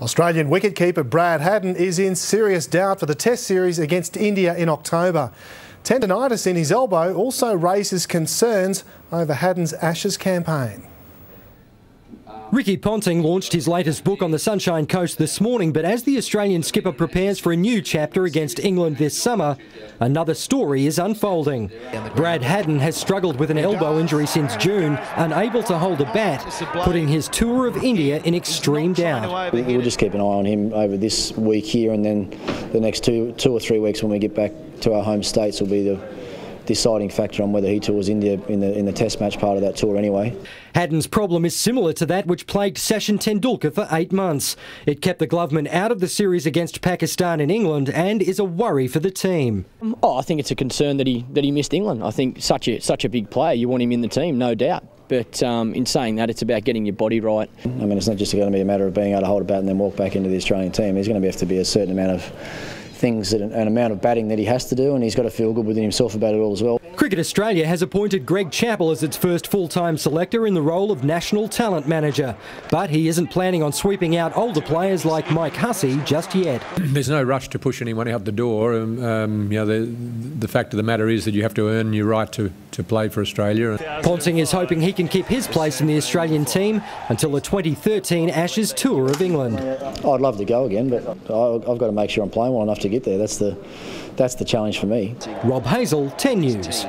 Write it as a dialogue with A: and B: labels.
A: Australian wicketkeeper Brad Haddin is in serious doubt for the Test series against India in October. Tendonitis in his elbow also raises concerns over Haddin's Ashes campaign.
B: Ricky Ponting launched his latest book on the Sunshine Coast this morning, but as the Australian skipper prepares for a new chapter against England this summer, another story is unfolding. Brad Haddin has struggled with an elbow injury since June, unable to hold a bat, putting his tour of India in extreme doubt.
C: We'll just keep an eye on him over this week here and then the next two, two or three weeks when we get back to our home states will be the deciding factor on whether he tours India in the in the Test match part of that tour anyway.
B: Haddin's problem is similar to that which plagued Sachin Tendulkar for eight months. It kept the Gloveman out of the series against Pakistan in England and is a worry for the team.
D: Oh, I think it's a concern that he that he missed England. I think such a such a big player, you want him in the team, no doubt. But um, in saying that, it's about getting your body right.
C: I mean, it's not just going to be a matter of being able to hold a bat and then walk back into the Australian team. He's going to have to be a certain amount of things, an, an amount of batting that he has to do, and he's got to feel good within himself about it all as well.
B: Cricket Australia has appointed Greg Chappell as its first full-time selector in the role of National Talent Manager. But he isn't planning on sweeping out older players like Mike Hussey just yet.
E: There's no rush to push anyone out the door. Um, um, you know, the, the fact of the matter is that you have to earn your right to, to play for Australia.
B: Ponting is hoping he can keep his place in the Australian team until the 2013 Ashes Tour of England.
C: I'd love to go again, but I've got to make sure I'm playing well enough to get there. That's the, that's the challenge for me.
B: Rob Hazel, 10 News.